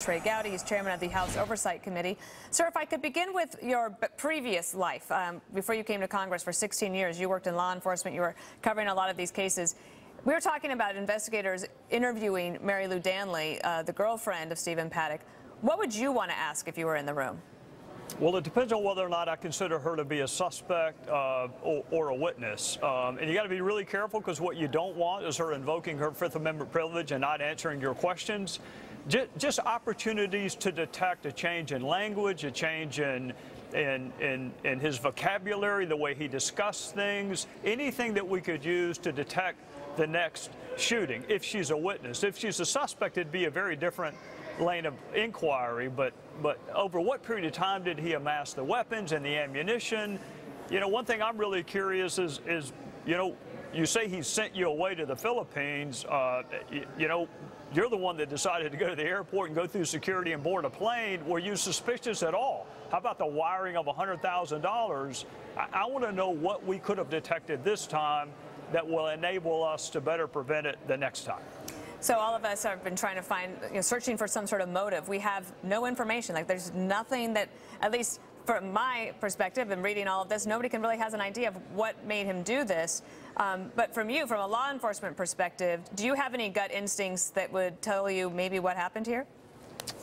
Trey Gowdy is chairman of the House Oversight Committee. Sir, if I could begin with your previous life, um, before you came to Congress for 16 years, you worked in law enforcement, you were covering a lot of these cases. We were talking about investigators interviewing Marilou Danley, uh, the girlfriend of Stephen Paddock. What would you want to ask if you were in the room? Well, it depends on whether or not I consider her to be a suspect uh, or, or, a witness. Um, and you got to be really careful because what you don't want is her invoking her Fifth Amendment privilege and not answering your questions just opportunities to detect a change in language, a change in, in, in, in his vocabulary, the way he discussed things, anything that we could use to detect the next shooting if she's a witness. If she's a suspect, it'd be a very different lane of inquiry, but, but over what period of time did he amass the weapons and the ammunition? You know, one thing I'm really curious is, is you know, you say he sent you away to the Philippines. Uh, you, you, know, you're the one that decided to go to the airport and go through security and board a plane. Were you suspicious at all? How about the wiring of $100,000? I, I want to know what we could have detected this time that will enable us to better prevent it the next time. So all of us have been trying to find, you know, searching for some sort of motive. We have no information. Like there's nothing that, at least from my perspective and reading all of this, nobody can really has an idea of what made him do this. Um, but from you, from a law enforcement perspective, do you have any gut instincts that would tell you maybe what happened here?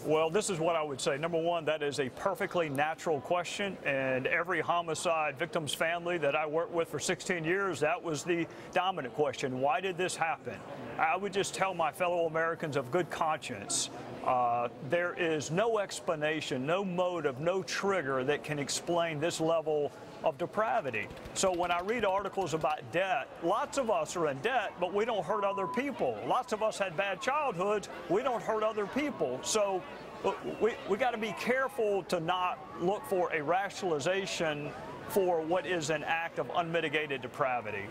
Well, this is what I would say. Number one, that is a perfectly natural question, and every homicide victim's family that I worked with for 16 years, that was the dominant question. Why did this happen? I would just tell my fellow Americans of good conscience, uh, there is no explanation, no motive, no trigger that can explain this level of depravity. So when I read articles about debt, lots of us are in debt, but we don't hurt other people. Lots of us had bad childhoods, we don't hurt other people. So we, we got to be careful to not look for a rationalization for what is an act of unmitigated depravity.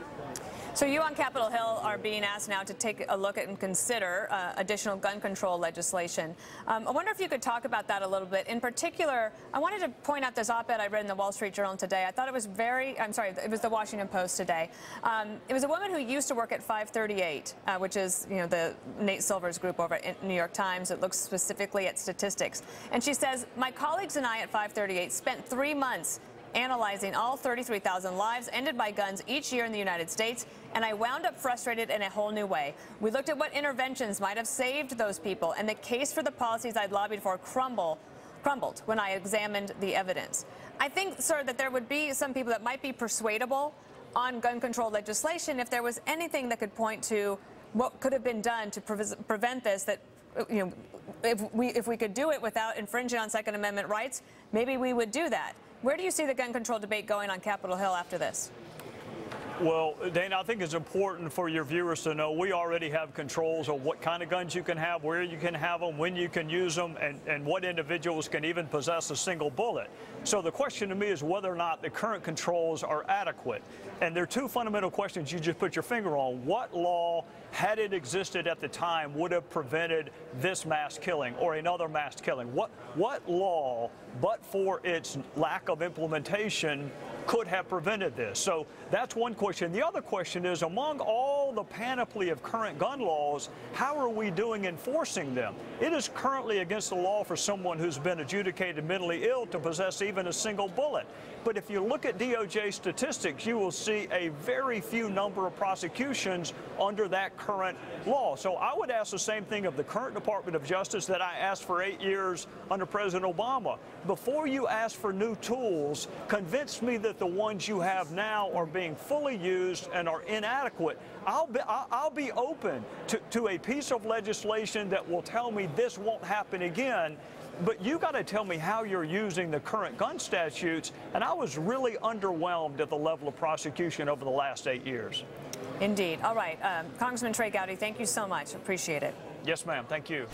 So you on Capitol Hill are being asked now to take a look at and consider uh, additional gun control legislation. Um, I wonder if you could talk about that a little bit. In particular, I wanted to point out this op-ed I read in the Wall Street Journal today. I thought it was very, I'm sorry, it was the Washington Post today. Um, it was a woman who used to work at 538, uh, which is, you know, the Nate Silver's group over at New York Times. It looks specifically at statistics. And she says, my colleagues and I at 538 spent three months analyzing all 33,000 lives ended by guns each year in the United States, and I wound up frustrated in a whole new way. We looked at what interventions might have saved those people, and the case for the policies I'd lobbied for crumble, crumbled when I examined the evidence. I think, sir, that there would be some people that might be persuadable on gun control legislation if there was anything that could point to what could have been done to pre prevent this that you know if we if we could do it without infringing on second amendment rights maybe we would do that where do you see the gun control debate going on Capitol Hill after this? Well, Dana, I think it's important for your viewers to know we already have controls of what kind of guns you can have, where you can have them, when you can use them, and, and what individuals can even possess a single bullet. So the question to me is whether or not the current controls are adequate. And there are two fundamental questions you just put your finger on. What law, had it existed at the time, would have prevented this mass killing or another mass killing? What, what law, but for its lack of implementation, could have prevented this? So that's one question. The other question is among all the panoply of current gun laws, how are we doing enforcing them? It is currently against the law for someone who's been adjudicated mentally ill to possess even a single bullet. But if you look at DOJ statistics, you will see a very few number of prosecutions under that current law. So I would ask the same thing of the current Department of Justice that I asked for eight years under President Obama. Before you ask for new tools, convince me that the ones you have now are being fully used and are inadequate. I'll be, I'll be open to, to a piece of legislation that will tell me this won't happen again but you got to tell me how you're using the current gun statutes. And I was really underwhelmed at the level of prosecution over the last eight years. Indeed. All right. Um, Congressman Trey Gowdy, thank you so much. Appreciate it. Yes, ma'am. Thank you.